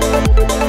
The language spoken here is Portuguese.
Música